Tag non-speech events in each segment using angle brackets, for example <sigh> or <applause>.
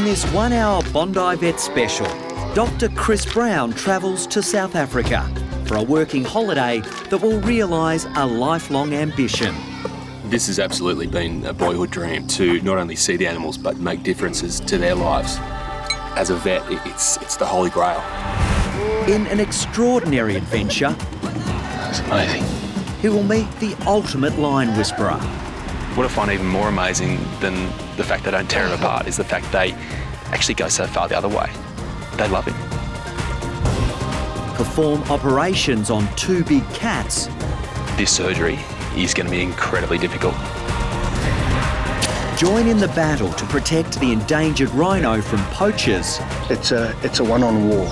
In this one hour Bondi Vet special, Dr. Chris Brown travels to South Africa for a working holiday that will realise a lifelong ambition. This has absolutely been a boyhood dream to not only see the animals but make differences to their lives. As a vet, it's, it's the holy grail. In an extraordinary adventure, It's amazing. he will meet the ultimate lion whisperer. What I find even more amazing than the fact they don't tear him apart is the fact they actually go so far the other way. They love him. perform operations on two big cats, This surgery is going to be incredibly difficult. join in the battle to protect the endangered rhino from poachers, It's a it's a one-on war.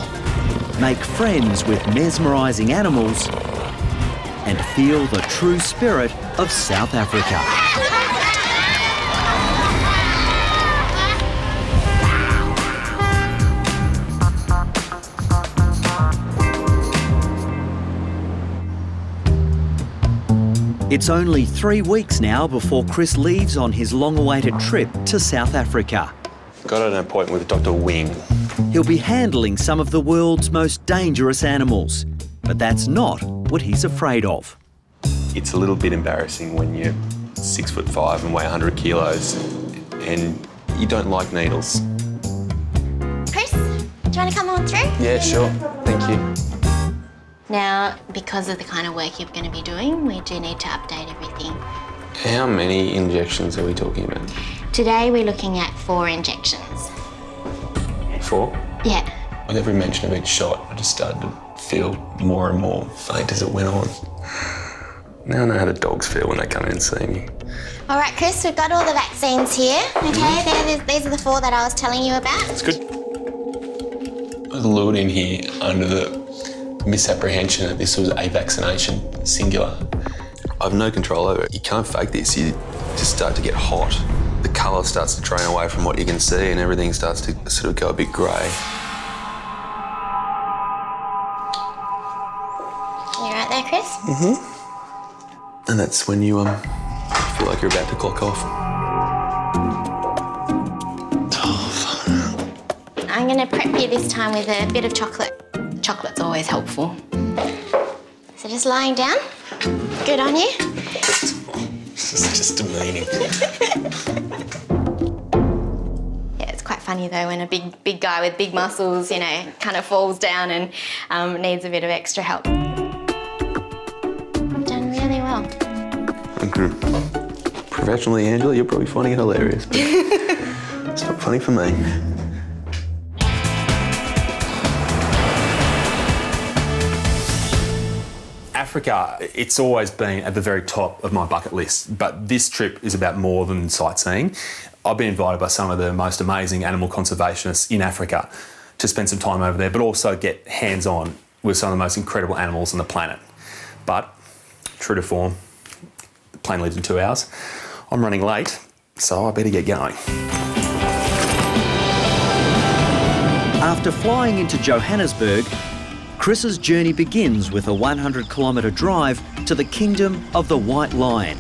make friends with mesmerising animals, and feel the true spirit of South Africa. It's only three weeks now before Chris leaves on his long awaited trip to South Africa. Got an appointment with Dr. Wing. He'll be handling some of the world's most dangerous animals, but that's not what he's afraid of. It's a little bit embarrassing when you're six foot five and weigh 100 kilos and you don't like needles. Chris, do you want to come on through? Yeah, sure. Thank you. Now, because of the kind of work you're going to be doing, we do need to update everything. How many injections are we talking about? Today, we're looking at four injections. Four? Yeah. With every mention of each shot, I just started to feel more and more faint as it went on. Now I know how the dogs feel when they come in and see me. All right, Chris, we've got all the vaccines here. Mm-hmm. Okay, They're the- these are the four that I was telling you about. It's good. I was lured in here under the misapprehension that this was a vaccination, singular. I have no control over it. You can't fake this. You just start to get hot. The colour starts to drain away from what you can see, and everything starts to sort of go a bit grey. You right there, Chris? Mhm. And that's when you um feel like you're about to clock off. I'm going to prep you this time with a bit of chocolate. Chocolate's always helpful. So just lying down. Good on you. This is just demeaning. <laughs> Yeah, it's quite funny though when a big big guy with big muscles, you know, kind of falls down and um, needs a bit of extra help. You've done really well. Thank you. Professionally, Angela, you're probably finding it hilarious, but <laughs> it's not funny for me. Africa, it's always been at the very top of my bucket list, but this trip is about more than sightseeing. I've been invited by some of the most amazing animal conservationists in Africa to spend some time over there, but also get hands on with some of the most incredible animals on the planet. But, true to form, the plane leaves in two hours. I'm running late, so I better get going. After flying into Johannesburg, Chris's journey begins with a 100 kilometre drive to the Kingdom of the White Lion,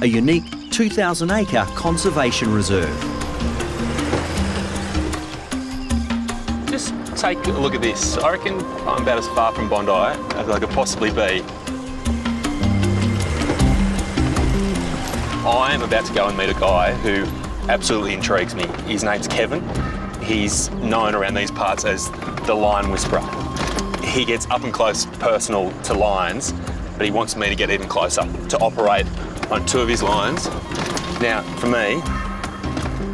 a unique 2,000 acre conservation reserve. Just take a look at this. I reckon I'm about as far from Bondi as I could possibly be. I am about to go and meet a guy who absolutely intrigues me. His name's Kevin. He's known around these parts as the Lion Whisperer. He gets up and close personal to lions, but he wants me to get even closer, to operate on two of his lions. Now, for me,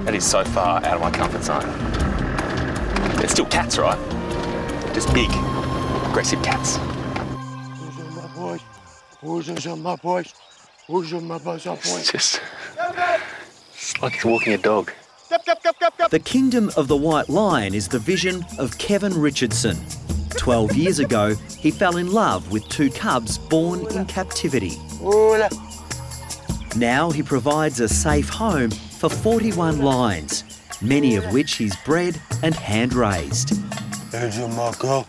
that is so far out of my comfort zone. They're still cats, right? Just big, aggressive cats. It's just, it's like he's walking a dog. The Kingdom of the White Lion is the vision of Kevin Richardson. 12 years ago, he fell in love with two cubs born in captivity. Now he provides a safe home for 41 lions, many of which he's bred and hand raised. Hello, my girl.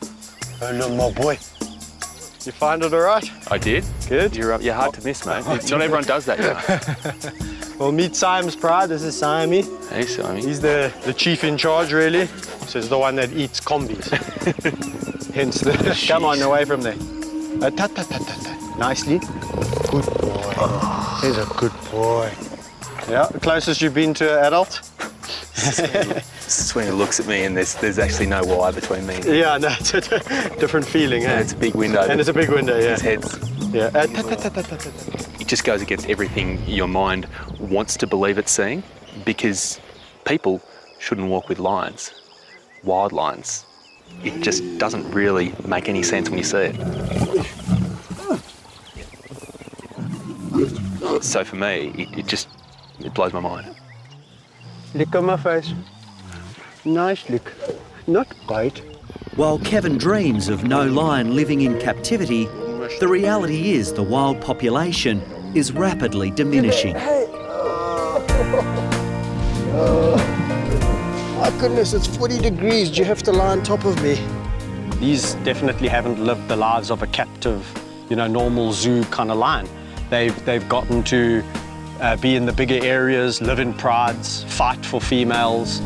Hello, my boy. You find it all right? I did. Good. You're, you're hard to miss, mate. Oh. Not everyone does that. You <laughs> know. Well, meet Siam's pride. This is Siami. Hey, Simon. He's the, the chief in charge, really. So he's the one that eats combis. <laughs> Hence the. <laughs> Come on, away from there. Uh, ta, ta, ta, ta, ta. Nicely. Good boy. He's a good boy. Yeah, closest you've been to an adult? It's when he looks at me and there's there's actually no wire between me. and. Yeah, no, it's a <laughs> different feeling. And eh? it's a big window. And it's a big window, yeah. His head's Yeah. Uh, ta, ta, ta, ta, ta, ta, ta. it just goes against everything your mind wants to believe it's seeing because people shouldn't walk with lions, wild lions. It just doesn't really make any sense when you see it. So for me, it, it just it blows my mind. Lick on my face. Nice lick. Not bite. While Kevin dreams of no lion living in captivity, the reality is the wild population is rapidly diminishing. <laughs> My goodness, it's 40 degrees. Do you have to lie on top of me? These definitely haven't lived the lives of a captive, you know, normal zoo kind of lion. They've, they've gotten to uh, be in the bigger areas, live in prides, fight for females,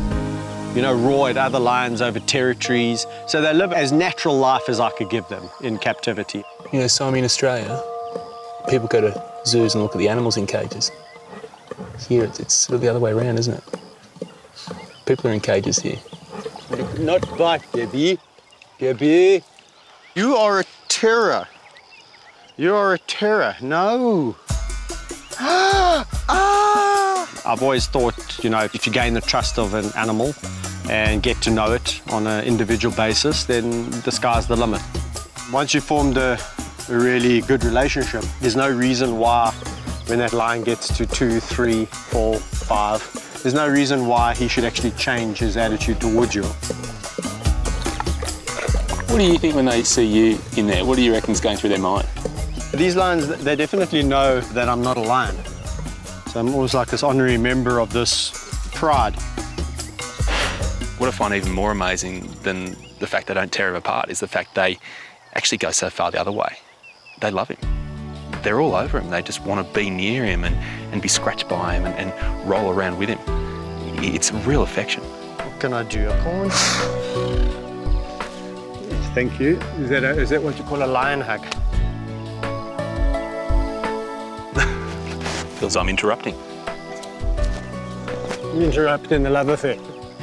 you know, roar at other lions over territories. So they live as natural life as I could give them in captivity. You know, so I'm in Australia, people go to zoos and look at the animals in cages. Here, it's, it's sort of the other way around, isn't it? People are in cages here. Not bite, Debbie. Debbie. You are a terror. You are a terror. No. <gasps> Ah! I've always thought, you know, if you gain the trust of an animal and get to know it on an individual basis, then the sky's the limit. Once you've formed a, a really good relationship, there's no reason why when that lion gets to two, three, four, five, there's no reason why he should actually change his attitude towards you. What do you think when they see you in there? What do you reckon's going through their mind? These lions, they definitely know that I'm not a lion. So I'm almost like this honorary member of this pride. What I find even more amazing than the fact they don't tear him apart is the fact they actually go so far the other way. They love him. They're all over him. They just want to be near him and, and be scratched by him and, and roll around with him. It's real affection. What can I do? I can't. <laughs> Thank you. Is that, a, is that what you call a lion hug? <laughs> Feels I'm interrupting. Interrupting the love affair.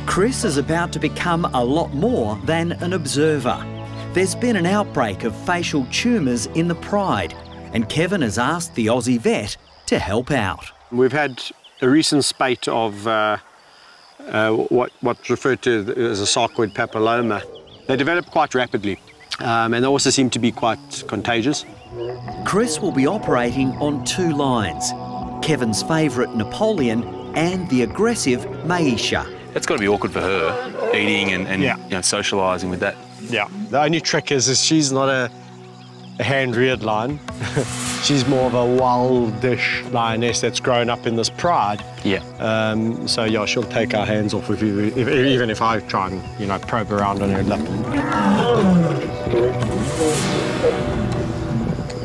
Chris is about to become a lot more than an observer. There's been an outbreak of facial tumours in the pride, and Kevin has asked the Aussie vet to help out. We've had a recent spate of uh, uh, what, what's referred to as a sarcoid papilloma. They develop quite rapidly, um, and they also seem to be quite contagious. Chris will be operating on two lines Kevin's favourite Napoleon and the aggressive Maisha. That's got to be awkward for her, eating and, and Yeah. you know, socialising with that. Yeah. The only trick is, is she's not a, a hand-reared lion. <laughs> she's more of a wildish lioness that's grown up in this pride. Yeah. Um, so yeah, she'll take our hands off if, you, if even if I try and you know probe around on her lip.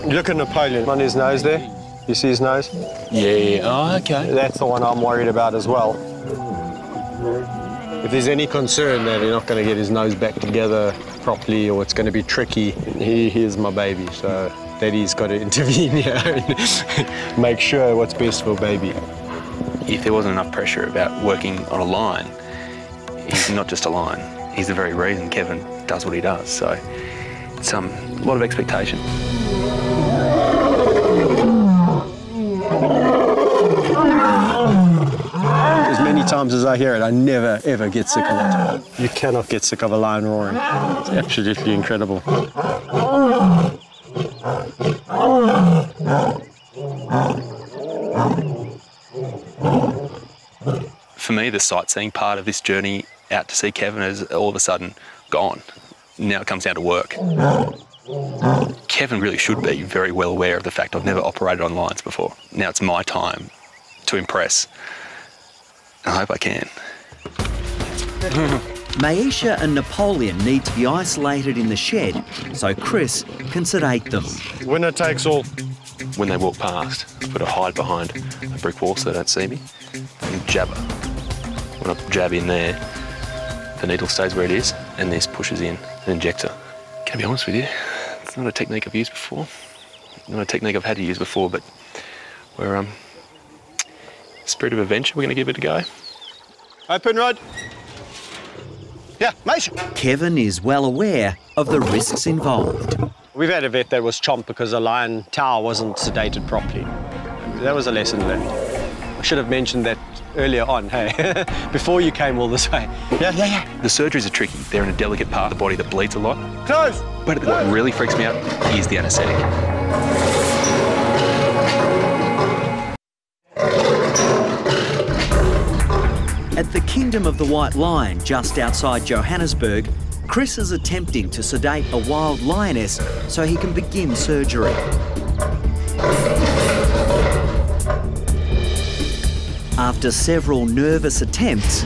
Look at Napoleon on his nose there. You see his nose? Yeah. Oh, okay. That's the one I'm worried about as well. If there's any concern that he's not going to get his nose back together properly or it's going to be tricky, he, he is my baby. So daddy's got to <laughs> intervene here and <laughs> make sure what's best for baby. If there wasn't enough pressure about working on a line, he's not just a line. He's the very reason Kevin does what he does. So it's um, a lot of expectation. As many times as I hear it, I never ever get sick of it. You cannot get sick of a lion roaring. It's absolutely incredible. For me, the sightseeing part of this journey out to see Kevin is all of a sudden gone. Now it comes down to work. Kevin really should be very well aware of the fact I've never operated on lines before. Now it's my time to impress. I hope I can. <laughs> Maisha and Napoleon need to be isolated in the shed so Chris can sedate them. Winner takes all. When they walk past, I've got to hide behind a brick wall so they don't see me and jabber. When I jab in there, the needle stays where it is and this pushes in an injector. Can I be honest with you? It's not a technique I've used before. Not a technique I've had to use before, but we're um spirit of adventure, we're gonna give it a go. Open, Rod. Yeah, mate. Kevin is well aware of the risks involved. We've had a vet that was chomped because a lion tower wasn't sedated properly. That was a lesson learned. I should have mentioned that earlier on, hey, <laughs> before you came all this way. Yeah, yeah, yeah. The surgeries are tricky. They're in a delicate part of the body that bleeds a lot. Close. But what really freaks me out is the anaesthetic. At the Kingdom of the White Lion, just outside Johannesburg, Chris is attempting to sedate a wild lioness so he can begin surgery. After several nervous attempts,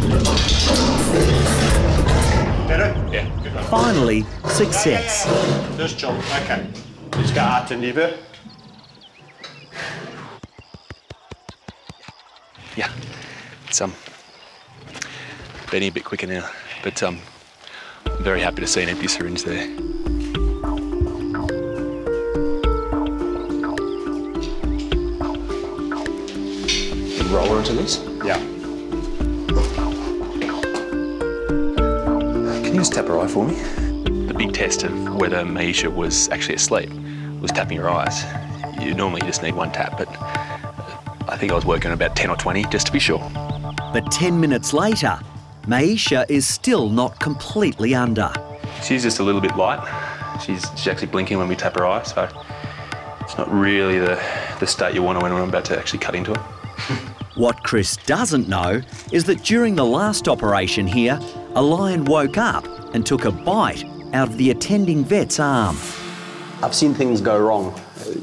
finally success. Dus John, okay. Dus gaat en lieve. Yeah, it's bending a bit quicker now, but um, I'm very happy to see an empty syringe there. And roller into this. Yeah. Can you just tap her eye for me? The big test of whether Maisha was actually asleep was tapping her eyes. You normally just need one tap, but uh, I think I was working on about 10 or 20 just to be sure. But 10 minutes later, Maisha is still not completely under. She's just a little bit light. She's, she's actually blinking when we tap her eye, so it's not really the, the state you want when I'm about to actually cut into her. <laughs> What Chris doesn't know is that during the last operation here, a lion woke up and took a bite out of the attending vet's arm. I've seen things go wrong.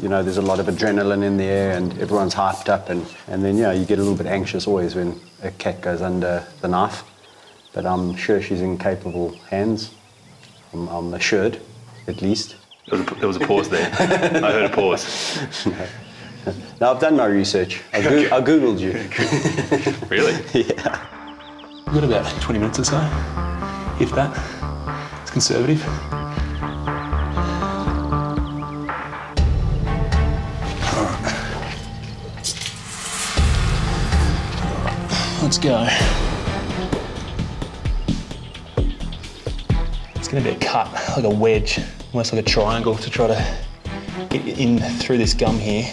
You know, there's a lot of adrenaline in the air and everyone's hyped up and, and then, you know, you get a little bit anxious always when a cat goes under the knife. But I'm sure she's in capable hands. I'm, I'm assured, at least. There was a, there was a pause there. <laughs> I heard a pause. Now, I've done my research. I, goo- I Googled you. <laughs> Really? <laughs> yeah. We've got about 20 minutes or so, if that. It's conservative. Let's go. It's going to be a cut, like a wedge, almost like a triangle to try to get in through this gum here.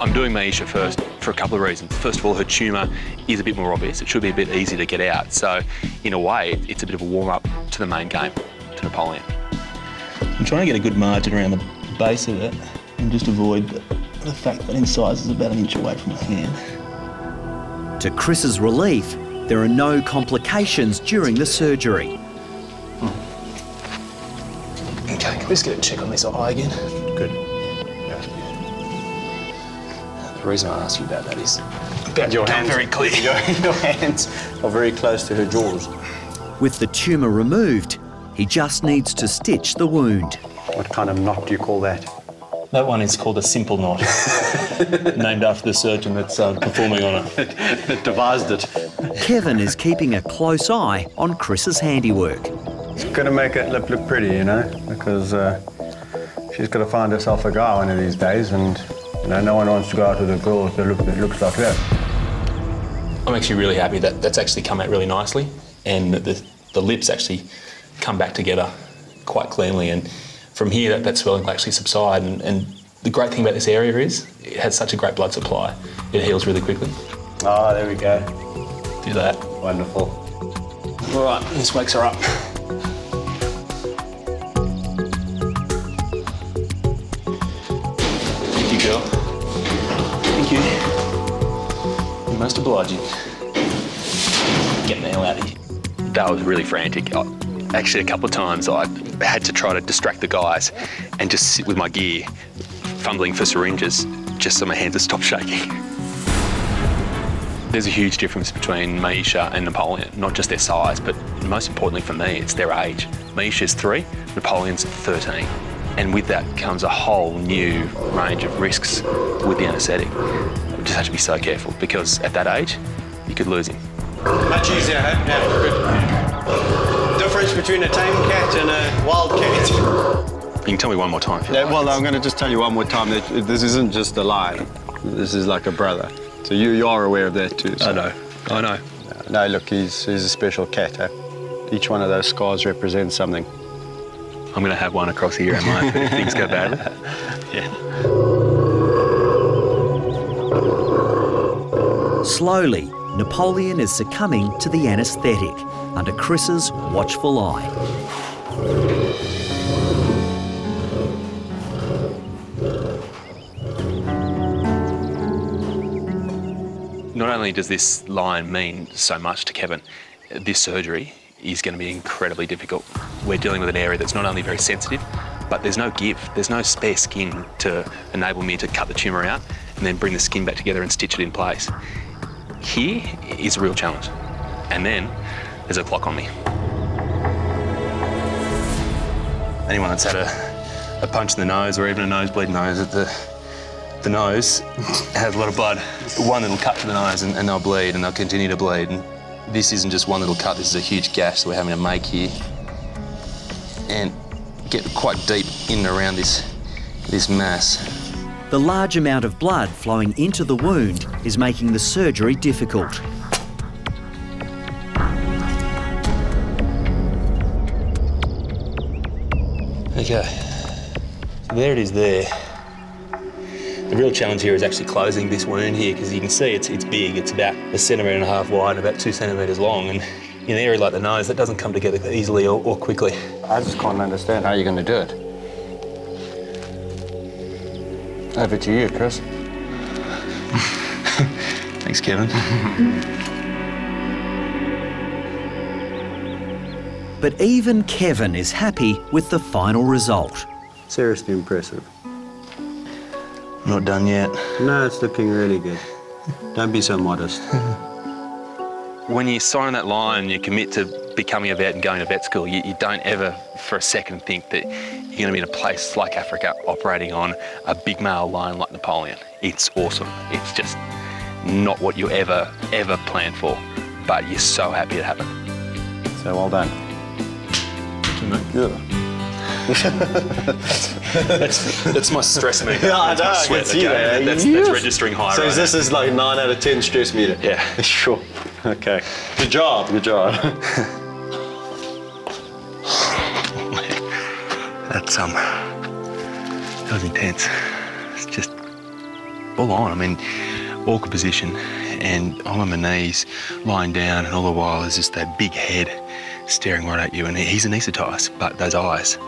I'm doing Maisha first for a couple of reasons. First of all, her tumour is a bit more obvious. It should be a bit easier to get out. So, in a way, it's a bit of a warm up to the main game, to Napoleon. I'm trying to get a good margin around the base of it and just avoid the, the fact that incisor's about an inch away from my hand. To Chris's relief, there are no complications during the surgery. Okay, can we just get a check on this eye again? Good. The reason I asked you about that is About Your hands, very clear. Your, <laughs> your hands are very close to her jaws. With the tumour removed, he just needs to stitch the wound. What kind of knot do you call that? that one is called a simple knot, <laughs> named after the surgeon that's uh, performing on it. That devised it. Kevin is keeping a close eye on Chris's handiwork. It's gonna make that lip look pretty, you know, because uh, she's to find herself a guy one of these days, and you know, no one wants to go out with a girl a look that looks like that. I'm actually really happy that that's actually come out really nicely and that the, the lips actually come back together quite cleanly. And from here, that, that swelling will actually subside. And, and the great thing about this area is it has such a great blood supply. It heals really quickly. Ah, there we go. Do that. Wonderful. All right, this wakes her up. Most obliging. Get the hell out of here. That was really frantic. I, actually, a couple of times I had to try to distract the guys and just sit with my gear, fumbling for syringes, just so my hands would stop shaking. There's a huge difference between Maisha and Napoleon, not just their size, but most importantly for me, it's their age. Maisha's three, Napoleon's 13. And with that comes a whole new range of risks with the anaesthetic. You just have to be so careful because at that age, you could lose him. Much easier, huh? Yeah, good. Difference between a tame cat and a wild cat. You can tell me one more time. if you Yeah, like. well, I'm going to just tell you one more time that this isn't just a lion. This is like a brother. So you, you are aware of that too. so- I know. I know. No, look, he's, he's a special cat. Eh? Each one of those scars represents something. I'm going to have one across here, am I? if things go badly. <laughs> Slowly, Napoleon is succumbing to the anaesthetic under Chris's watchful eye. Not only does this line mean so much to Kevin, this surgery is going to be incredibly difficult. We're dealing with an area that's not only very sensitive, but there's no give. There's no spare skin to enable me to cut the tumour out and then bring the skin back together and stitch it in place. Here is a real challenge. And then there's a clock on me. Anyone that's had a, a punch in the nose or even a nosebleed nose at the the nose <laughs> has a lot of blood. One little cut to the nose and, and they'll bleed and they'll continue to bleed. And this isn't just one little cut, this is a huge gash that we're having to make here. And get quite deep in and around this, this mass. The large amount of blood flowing into the wound is making the surgery difficult. Okay, so there it is there. The real challenge here is actually closing this wound here because you can see it's, it's big. It's about a centimetre and a half wide and about two centimetres long. And in an area like the nose, that doesn't come together easily or, or quickly. I just can't understand how you're going to do it. Over to you, Chris. <laughs> Thanks, Kevin. <laughs> But even Kevin is happy with the final result. Seriously impressive. Not done yet. No, it's looking really good. Don't be so modest. <laughs> When you sign that line, you commit to becoming a vet and going to vet school, you, you don't ever for a second think that you're going to be in a place like Africa operating on a big male lion like Napoleon. It's awesome. It's just not what you ever, ever planned for, but you're so happy it happened. so well done. That's, that's my stress meter. Yeah, I That's know, I can see okay? that. That's, Yes. that's registering high So right this now. is like 9 out of 10 stress meter? Yeah. <laughs> Sure. Okay. Good job, good job. <laughs> That's um, that was intense. It's just full on. I mean, awkward position, and I'm on my knees, lying down, and all the while there's just that big head staring right at you, and he's anaesthetized, but those eyes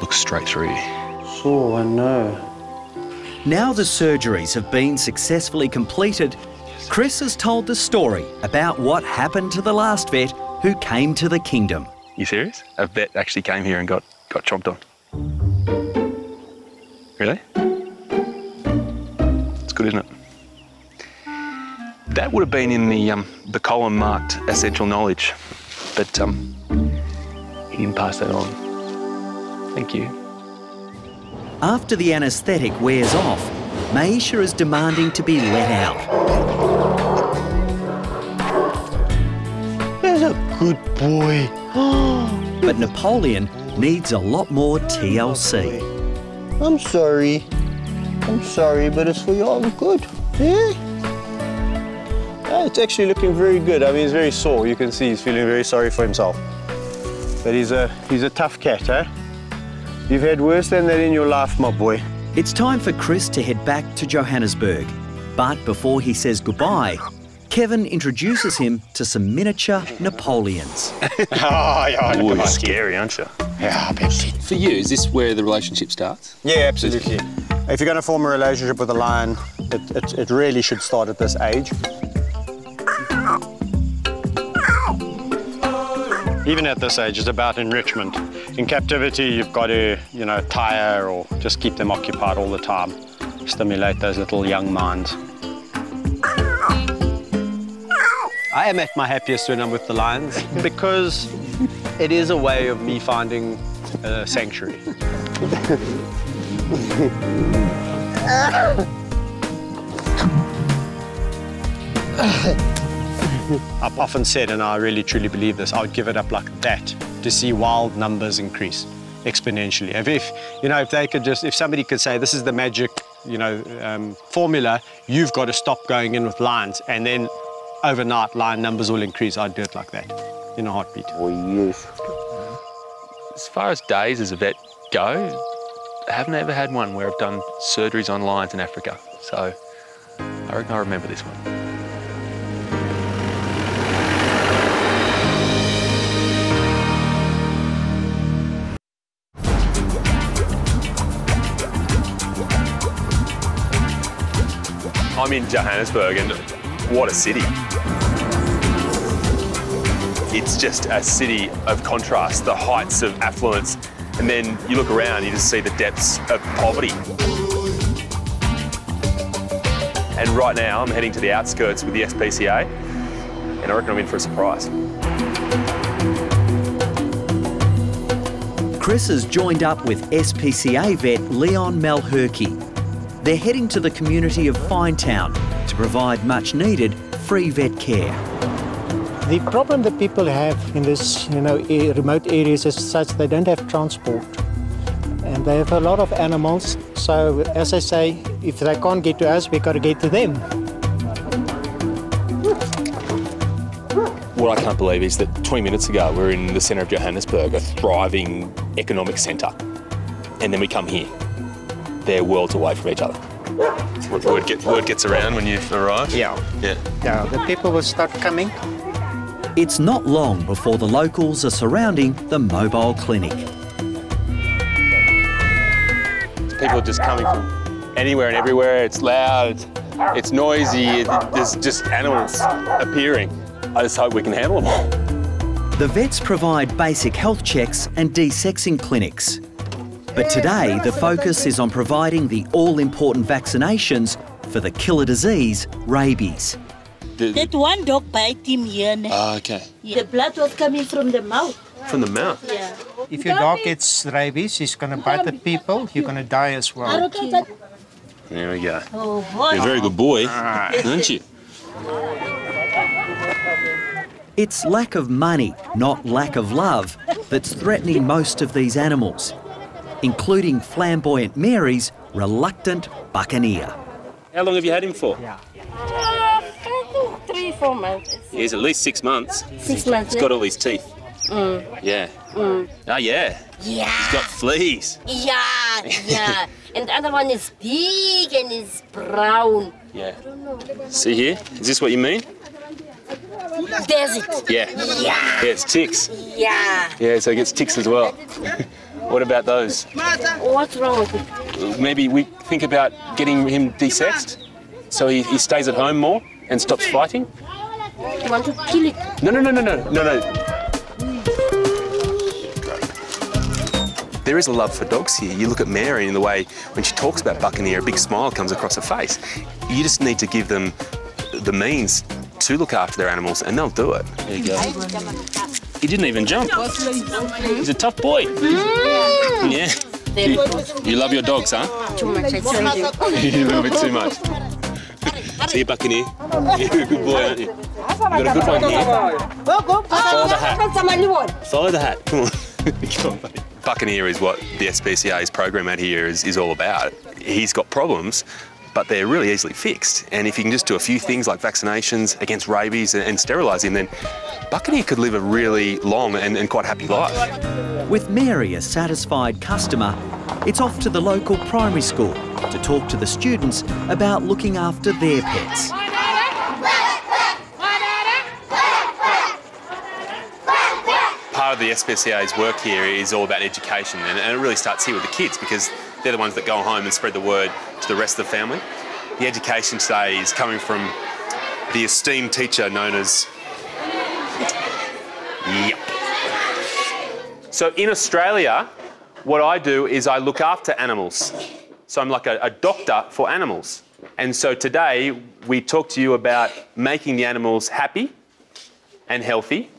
look straight through you. So I know. Now the surgeries have been successfully completed, Chris has told the story about what happened to the last vet who came to the kingdom. You serious? A vet actually came here and got got chomped on. Really? It's good, isn't it? That would have been in the um, the column marked essential knowledge, but um, he didn't pass that on. Thank you. After the anaesthetic wears off, Maisha is demanding to be let out. That's a good boy. <gasps> But Napoleon needs a lot more TLC. I'm sorry. I'm sorry, but it's for your own good. Yeah? Yeah, it's actually looking very good. I mean, he's very sore. You can see he's feeling very sorry for himself. But he's a he's a tough cat, eh? You've had worse than that in your life, my boy. It's time for Chris to head back to Johannesburg. But before he says goodbye, Kevin introduces him to some miniature Napoleons. <laughs> oh, yeah, Ooh, you're scary, aren't you? Yeah, I bet. For you, is this where the relationship starts? Yeah, absolutely. If you're going to form a relationship with a lion, it, it, it really should start at this age. Even at this age, it's about enrichment. In captivity, you've got to, you know, tire or just keep them occupied all the time. Stimulate those little young minds. I am at my happiest when I'm with the lions because it is a way of me finding a sanctuary. I've often said, and I really truly believe this, I would give it up like that to see wild numbers increase exponentially. If, if you know, if they could just, if somebody could say, this is the magic, you know, um, formula, you've got to stop going in with lions, and then overnight lion numbers will increase. I'd do it like that in a heartbeat. Oh, yes. As far as days as a vet go, I haven't ever had one where I've done surgeries on lions in Africa. So I reckon I remember this one. I'm in Johannesburg, and what a city. It's just a city of contrast, the heights of affluence, and then you look around, you just see the depths of poverty. And right now, I'm heading to the outskirts with the SPCA, and I reckon I'm in for a surprise. Chris has joined up with SPCA vet Leon Malherkey. They're heading to the community of Finetown to provide much needed free vet care. The problem that people have in this, you know, remote areas is such they don't have transport, and they have a lot of animals. So, as I say, if they can't get to us, we've got to get to them. What I can't believe is that 20 minutes ago we are in the centre of Johannesburg, a thriving economic centre, and then we come here. They're worlds away from each other. Word, get, word gets around when you arrive. Yeah, Yeah. yeah. The people will start coming. It's not long before the locals are surrounding the mobile clinic. People are just coming from anywhere and everywhere. It's loud, it's, it's noisy, it, there's just animals appearing. I just hope we can handle them all. The vets provide basic health checks and desexing clinics. But today, the focus is on providing the all important vaccinations for the killer disease, rabies. That one dog bite him here. Ah, okay. The blood was coming from the mouth. From the mouth. Yeah. If your dog gets rabies, he's going to bite the people. You're going to die as well. There we go. Oh boy. You're a very good boy, aren't you? It's lack of money, not lack of love, that's threatening most of these animals, including flamboyant Mary's reluctant buccaneer. How long have you had him for? Uh, I three, four months. He's at least six months. Six months. He's got all these teeth. Mm. Yeah. Mm. Oh, yeah. Yeah. He's got fleas. Yeah, <laughs> yeah. and the other one is big and is brown. Yeah. See here? Is this what you mean? There's it. Yeah. Yeah. Yeah, it's ticks. Yeah. Yeah, so he gets ticks as well. <laughs> what about those? What's wrong with it? Maybe we think about getting him desexed so he, he stays at home more and stops fighting? You want to kill it? No, no, no, no, no, no, no. There is a love for dogs here. You look at Mary in the way when she talks about Buccaneer, a big smile comes across her face. You just need to give them the means to look after their animals and they'll do it. There you go. He didn't even jump. He's a tough boy. Mm. Yeah. You, you love your dogs, huh? Too much, I tell you. a little bit too much. See you, Buccaneer. You're a good boy, aren't you? You got a good one here. Follow the hat. Follow the hat. Come on. <laughs> Come on, buddy. Buccaneer is what the SPCA's program out here is, is all about. He's got problems, but they're really easily fixed. And if you can just do a few things like vaccinations against rabies and, and sterilise him, then Buccaneer could live a really long and, and quite happy life. With Mary a satisfied customer, it's off to the local primary school to talk to the students about looking after their pets. part of the SPCA's work here is all about education, and, and it really starts here with the kids because they're the ones that go home and spread the word to the rest of the family. The education today is coming from the esteemed teacher known as. Yep. So in Australia, what I do is I look after animals. So I'm like a, a doctor for animals. And so today we talk to you about making the animals happy and healthy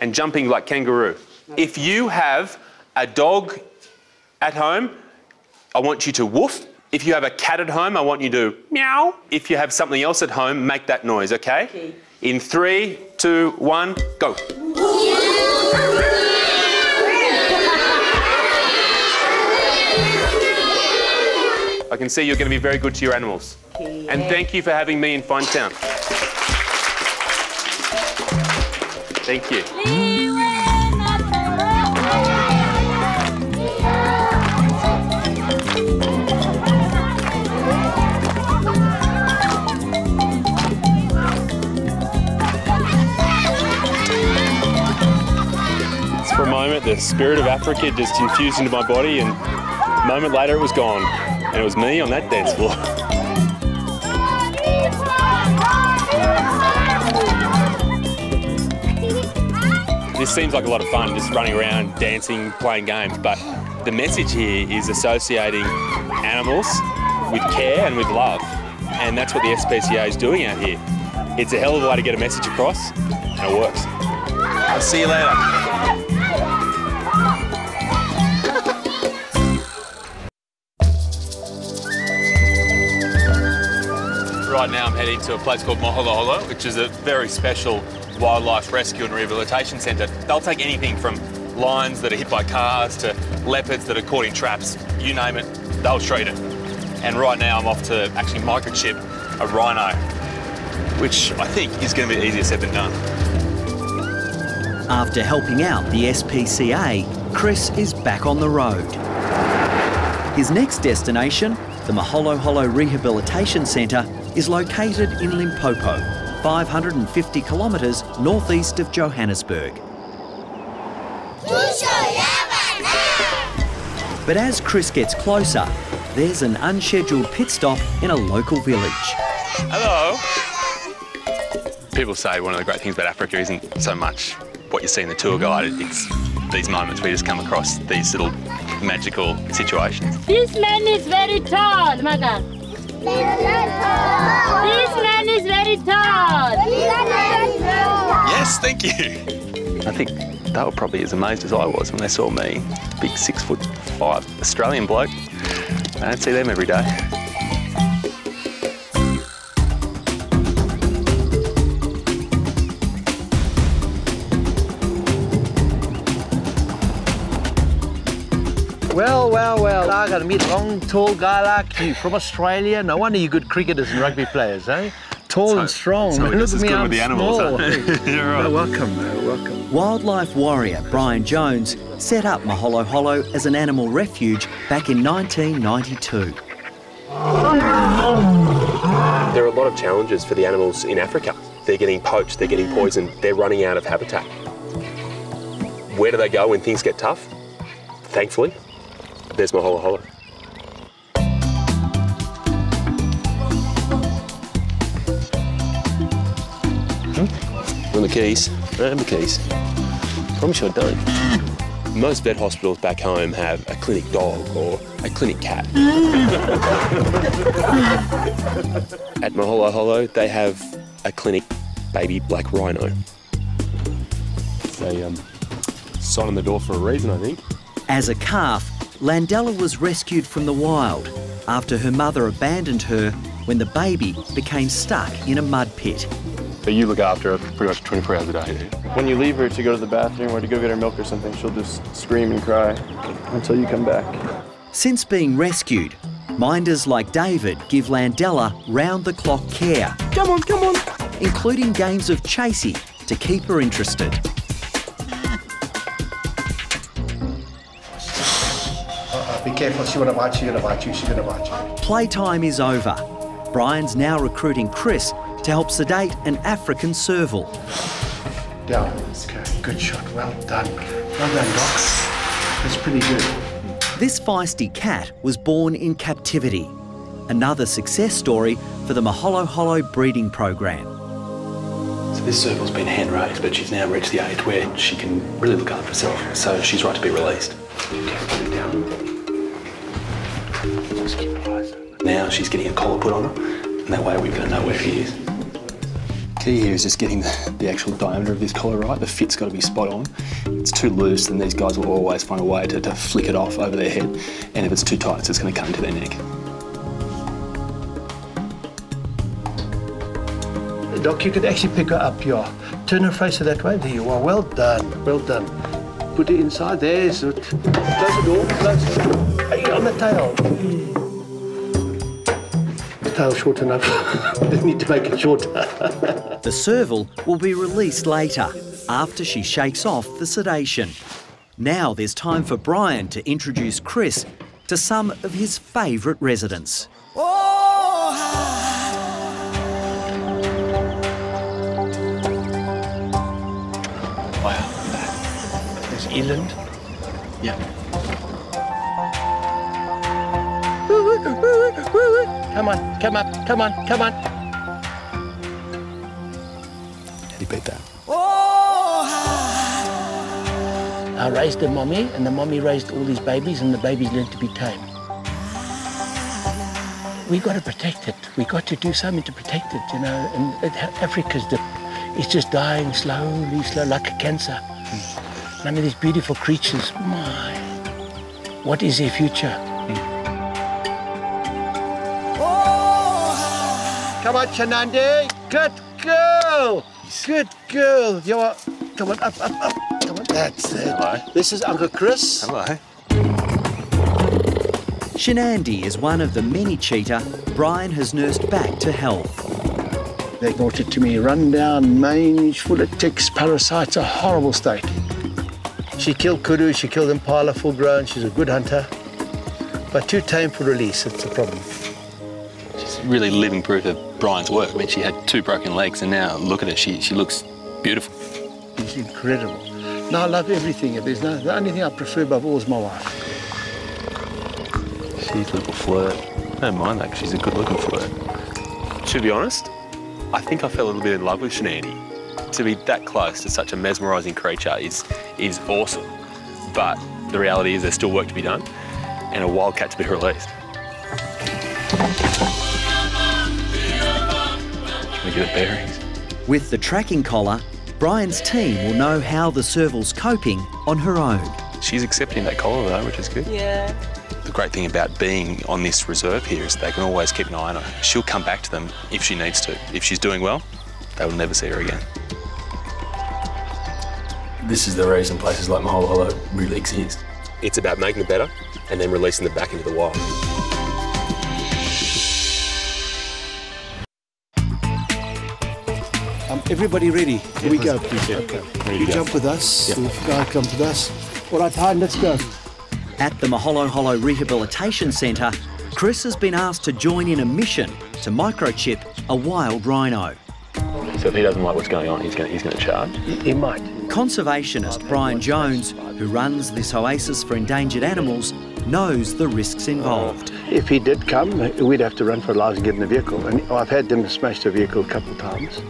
and jumping like kangaroo. If you have a dog At home, I want you to woof. If you have a cat at home, I want you to meow. If you have something else at home, make that noise, okay? okay. In three, two, one, go. <laughs> I can see you're going to be very good to your animals. Okay. And thank you for having me in Finetown. Thank you. The spirit of Africa just infused into my body, and a moment later, it was gone. And it was me on that dance floor. <laughs> this seems like a lot of fun, just running around, dancing, playing games, but the message here is associating animals with care and with love. And that's what the SPCA is doing out here. It's a hell of a way to get a message across, and it works. I'll see you later. Right now I'm heading to a place called Moholoholo, which is a very special wildlife rescue and rehabilitation centre. They'll take anything from lions that are hit by cars to leopards that are caught in traps. You name it, they'll treat it. And right now I'm off to actually microchip a rhino, which I think is going to be easier said than done. After helping out the SPCA, Chris is back on the road. His next destination, the Moholoholo Rehabilitation Centre, is located in Limpopo, 550 kilometres northeast of Johannesburg. But as Chris gets closer, there's an unscheduled pit stop in a local village. Hello. People say one of the great things about Africa isn't so much what you see in the tour guide, it's these moments we just come across these little magical situations. This man is very tall, Maga. This man is very tall. Yes, thank you. I think they were probably as amazed as I was when they saw me, big six foot five Australian bloke. I don't see them every day. Well, well, well, I got to meet a long, tall guy like you from Australia. No wonder you're good cricketers and rugby players, eh? Tall so, and strong. So Look at me, I'm the animals, small. Huh? <laughs> You're right. welcome, welcome. Wildlife warrior Brian Jones set up Moholoholo as an animal refuge back in 1992. There are a lot of challenges for the animals in Africa. They're getting poached, they're getting poisoned, they're running out of habitat. Where do they go when things get tough? Thankfully, there's Moholoholo. Hmm? Want the keys? I have the keys. Promise you I don't. Most vet hospitals back home have a clinic dog or a clinic cat. At Moholoholo, they have a clinic baby black rhino. They um, sign on the door for a reason, I think. As a calf, Landella was rescued from the wild after her mother abandoned her when the baby became stuck in a mud pit. So you look after her pretty much 24 hours a day. When you leave her to go to the bathroom or to go get her milk or something, she'll just scream and cry until you come back. Since being rescued, minders like David give Landella round-the-clock care. Come on, come on! Including games of chasey to keep her interested. Be careful, she's gonna bite you, gonna bite you, she's gonna bite you. Playtime is over. Brian's now recruiting Chris to help sedate an African serval. Down, okay, good shot, well done. Well done, Docs. That's pretty good. This feisty cat was born in captivity. Another success story for the Moholoholo breeding program. So this serval's been hand raised, but she's now reached the age where she can really look after herself, so she's right to be released. Okay, put it down. Now she's getting a collar put on her, and that way we're going to know where he is. Key here is just getting the, the actual diameter of this collar right. The fit's got to be spot on. If it's too loose, then these guys will always find a way to, to flick it off over their head. And if it's too tight, it's just going to cut into their neck. Doc, you could actually pick her up here. Turn her face that way. There you are. Well done. Well done. Put it inside. There's it. Close the door. Close the door. Hey, on the tail. The tail's short enough. <laughs> we need to make it shorter. <laughs> The serval will be released later, after she shakes off the sedation. Now there's time for Brian to introduce Chris to some of his favourite residents. Wow. There's Eland. Yeah. Come on, come up, come on, come on. How do you beat that? Oh. I raised the mommy, and the mommy raised all these babies, and the babies learned to be tame. We got to protect it. We got to do something to protect it, you know. And it, Africa's the, it's just dying slowly, slow, like a cancer. And I mean, these beautiful creatures. My, what is their future? Come on, Shanandi. Good girl. Good girl. You are. Come on, up, up, up. Come on, that's it. Hello. This is Uncle Chris. Hello. Shenandy is one of the many cheetah Brian has nursed back to health. They brought it to me, run down, mange, full of ticks, parasites, a horrible state. She killed kudu, she killed impala full grown, she's a good hunter. But too tame for release, it's a problem. She's really living proof of Brian's work. I mean, she had two broken legs, and now look at her. She, she looks beautiful. She's incredible. No, I love everything. There's no, the only thing I prefer above all is my wife. She's a little flirt. I don't mind that, she's a good looking flirt. To be honest, I think I fell a little bit in love with Shenandy. To be that close to such a mesmerising creature is, is awesome. But the reality is there's still work to be done and a wildcat to be released. Can we get her bearings? With the tracking collar, Brian's team will know how the serval's coping on her own. She's accepting that collar though, which is good. Yeah. The great thing about being on this reserve here is they can always keep an eye on her. She'll come back to them if she needs to. If she's doing well, they will never see her again. This is the reason places like Moholoholo really exist. It's about making them better and then releasing them back into the wild. Um, everybody ready? Here we go. please. Yeah. Okay. Ready You go. jump with us. Yeah. The guy comes with us. All right, Hein, let's go. At the Moholoholo Rehabilitation Centre, Chris has been asked to join in a mission to microchip a wild rhino. So if he doesn't like what's going on, he's going he's going to charge. He, he might. Conservationist Brian Jones, who runs this oasis for endangered animals, knows the risks involved. If he did come, we'd have to run for our lives and get in the vehicle. And I've had them smash the vehicle a couple of times.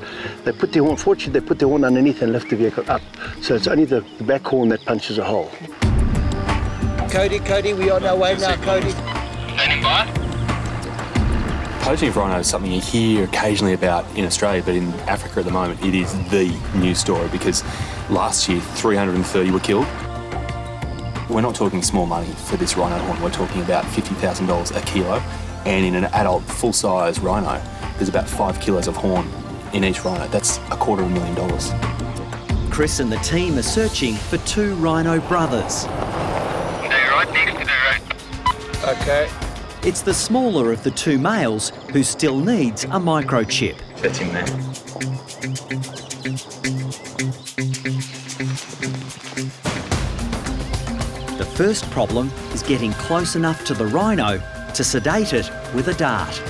They put their horn, fortunately, they put their horn underneath and lift the vehicle up. So it's only the, the back horn that punches a hole. Cody, Cody, we are on our way now, Cody. Poaching of rhino is something you hear occasionally about in Australia, but in Africa at the moment, it is the news story because last year 330 were killed. We're not talking small money for this rhino horn. We're talking about $50,000 a kilo, and in an adult full-size rhino, there's about five kilos of horn in each rhino. That's a quarter of a million dollars. Chris and the team are searching for two rhino brothers. Okay. It's the smaller of the two males who still needs a microchip. That's him there. The first problem is getting close enough to the rhino to sedate it with a dart.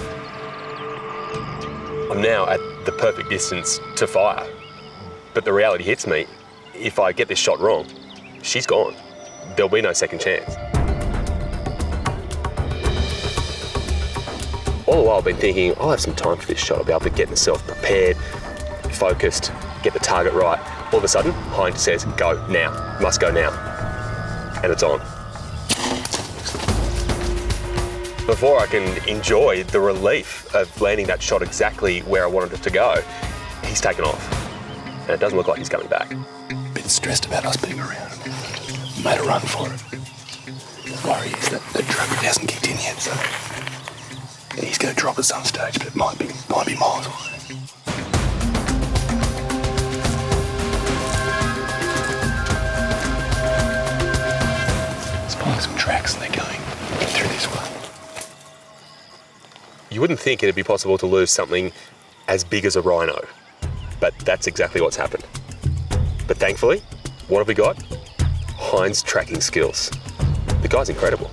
I'm now at the perfect distance to fire. But the reality hits me if I get this shot wrong, she's gone. There'll be no second chance. All the while, I've been thinking, I'll have some time for this shot. I'll be able to get myself prepared, focused, get the target right. All of a sudden, Hein says, go now, must go now. And it's on. Before I can enjoy the relief of landing that shot exactly where I wanted it to go, he's taken off. And it doesn't look like he's coming back. Bit stressed about us being around. Made a run for it. The worry is that the drug hasn't kicked in yet, so he's going to drop at some stage, but it might be might be miles away. Spotting some tracks and they're going through this way. You wouldn't think it'd be possible to lose something as big as a rhino, but that's exactly what's happened. But thankfully, what have we got? Hein's tracking skills. The guy's incredible.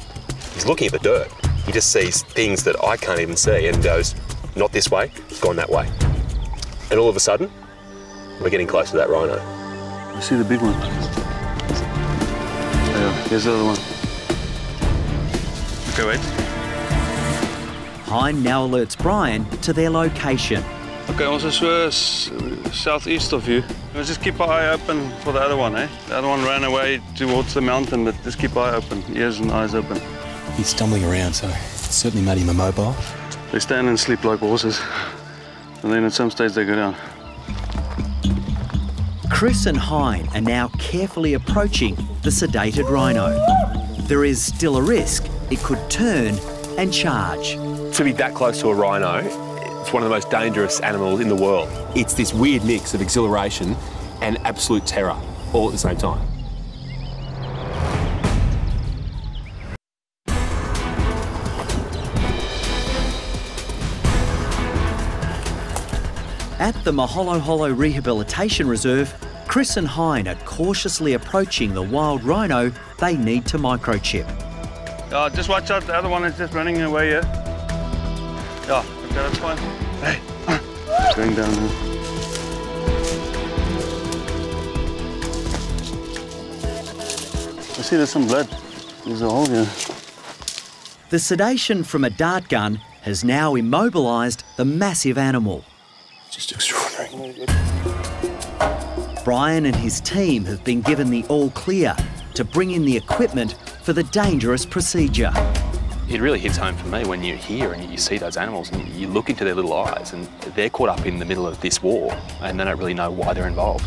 He's looking at the dirt. He just sees things that I can't even see and goes, not this way, gone that way. And all of a sudden, we're getting close to that rhino. I see the big one? Yeah, here's the other one. Okay, wait. Hein now alerts Brian to their location. Okay, ons is so southeast of you. Let's just keep our eye open for the other one, eh? The other one ran away towards the mountain, but just keep our eye open, ears and eyes open. He's stumbling around, so it's certainly made him immobile. They stand and sleep like horses, and then at some stage they go down. Chris and Hein are now carefully approaching the sedated rhino. There is still a risk it could turn and charge. To be that close to a rhino, it's one of the most dangerous animals in the world. It's this weird mix of exhilaration and absolute terror all at the same time. At the Moholoholo Rehabilitation Reserve, Chris and Hein are cautiously approaching the wild rhino they need to microchip. Yeah, just watch out. The other one is just running away here. Yeah, okay, that's fine. Hey, it's <coughs> going down now. I see there's some blood. There's a hole here. The sedation from a dart gun has now immobilised the massive animal. Just extraordinary. Brian and his team have been given the all clear to bring in the equipment for the dangerous procedure. It really hits home for me when you're here and you see those animals and you look into their little eyes and they're caught up in the middle of this war and they don't really know why they're involved.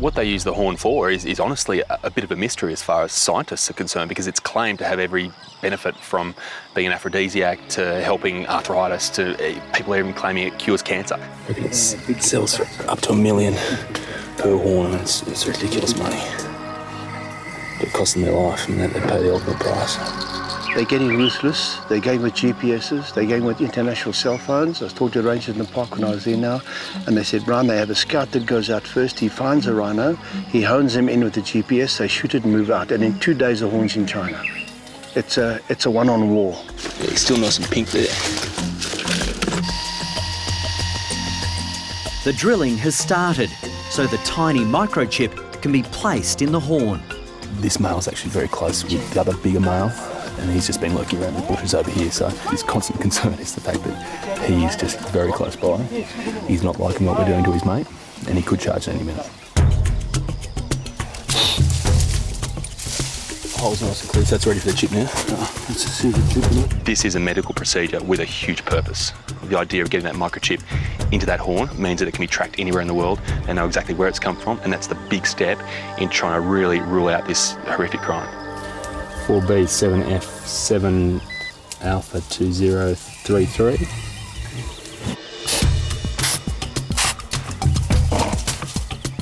What they use the horn for is, is honestly a, a bit of a mystery as far as scientists are concerned because it's claimed to have every benefit from being an aphrodisiac to helping arthritis to uh, people even claiming it cures cancer. It's, it sells for up to a million per horn, it's, it's ridiculous money. It costs them their life, and they pay the ultimate price. They're getting ruthless. They're going with GPSs. They're going with international cell phones. I was talking to rangers in the park when I was there now, and they said, Brian, they have a scout that goes out first. He finds a rhino. He hones him in with the GPS. They shoot it and move out. And in two days, the horn's in China. It's a, it's a one-on war. Yeah, he's still nice and pink there. The drilling has started, so the tiny microchip can be placed in the horn. This male is actually very close with the other bigger male, and he's just been lurking around the bushes over here. So his constant <laughs> concern is the fact that he's just very close by. He's not liking what we're doing to his mate, and he could charge at any minute. Hole's nice and clear, so that's ready for the chip now. Let's see the chip in it. This is a medical procedure with a huge purpose. The idea of getting that microchip into that horn means that it can be tracked anywhere in the world. They know exactly where it's come from, and that's the big step in trying to really rule out this horrific crime. 4B, 7F, 7 Alpha 2033.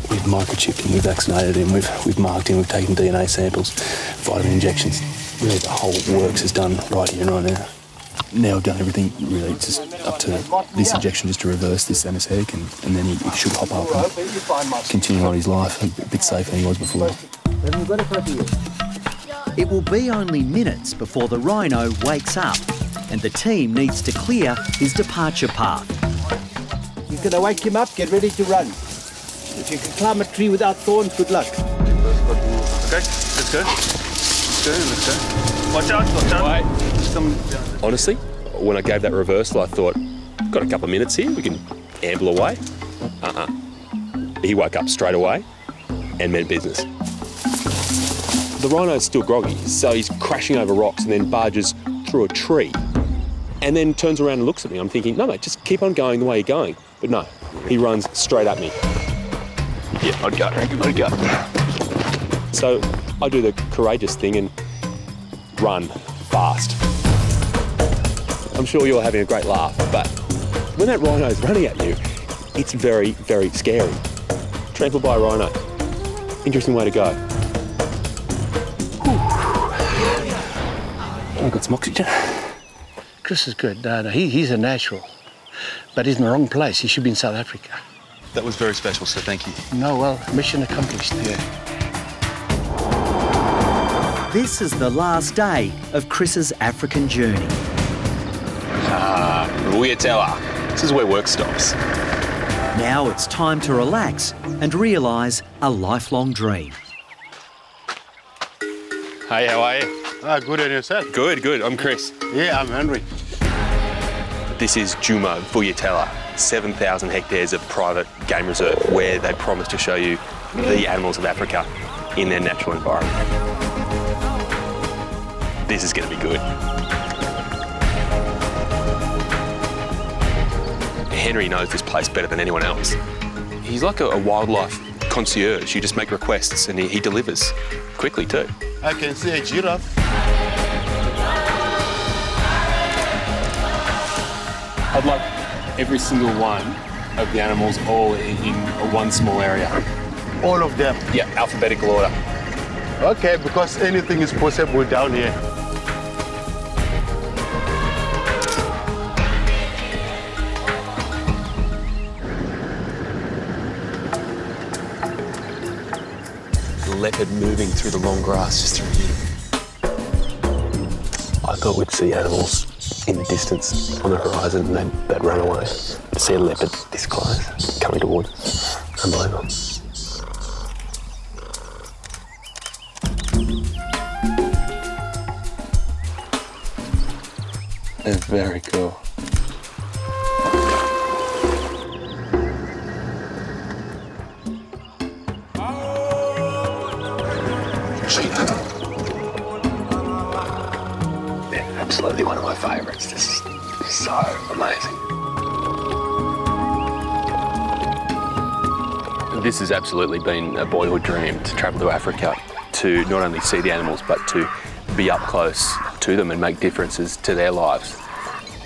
We've microchipped him, we've vaccinated him, we've, we've marked him, we've taken DNA samples, vitamin injections. Really, the whole works is done right here and right now. Now we've done everything, really, just up to this injection just to reverse this anaesthetic, and, and then he, he should hop up and continue on his life a bit safer than he was before. It will be only minutes before the rhino wakes up, and the team needs to clear his departure path. You're going to wake him up, get ready to run. If you can climb a tree without thorns, good luck. Okay, let's go. Let's go, let's go. Watch out, watch out. Just come. Honestly, when I gave that reversal, I thought, got a couple of minutes here, we can amble away. Uh-uh. He woke up straight away and meant business. The rhino's still groggy, so he's crashing over rocks and then barges through a tree. and then turns around and looks at me. I'm thinking, no, mate, just keep on going the way you're going. But no, he runs straight at me. Yeah, I'd go, I'd go. So I do the courageous thing and run fast. I'm sure you're having a great laugh, but when that rhino is running at you, it's very, very scary. Trampled by a rhino. Interesting way to go. Some oxygen. Chris is good. No, no, he, he's a natural. But he's in the wrong place. He should be in South Africa. That was very special, so thank you. No, well, mission accomplished. Yeah. This is the last day of Chris's African journey. Ah, Vuyatela. This is where work stops. Now it's time to relax and realise a lifelong dream. Hey, how are you? Ah, good on yourself. Good, good. I'm Chris. Yeah, I'm Henry. This is Djuma Vuyatela, 7,000 hectares of private game reserve where they promise to show you the animals of Africa in their natural environment. This is going to be good. Henry knows this place better than anyone else. He's like a, a wildlife concierge. You just make requests and he, he delivers quickly too. I can see a giraffe. I'd like every single one of the animals all in, in one small area. All of them. Yeah, alphabetical order. Okay, because anything is possible down here. The leopard moving through the long grass just through here. I thought we'd see animals in the distance on the horizon and they'd, they'd run away. To see a leopard this close coming towards us, unbelievable. It's very cool. One of my favourites. This is so amazing. This has absolutely been a boyhood dream to travel to Africa to not only see the animals but to be up close to them and make differences to their lives.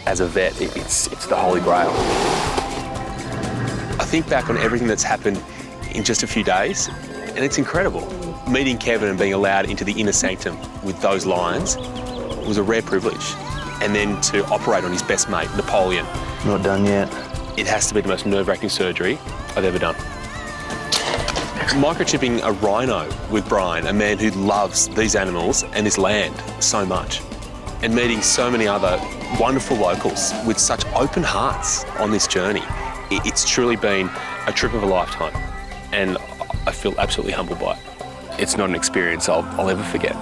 As a vet, it's, it's the holy grail. I think back on everything that's happened in just a few days, and it's incredible. Meeting Kevin and being allowed into the inner sanctum with those lions was a rare privilege. And then to operate on his best mate, Napoleon. Not done yet. It has to be the most nerve-wracking surgery I've ever done. Microchipping a rhino with Brian, a man who loves these animals and this land so much, and meeting so many other wonderful locals with such open hearts on this journey. It's truly been a trip of a lifetime, and I feel absolutely humbled by it. It's not an experience I'll, I'll ever forget.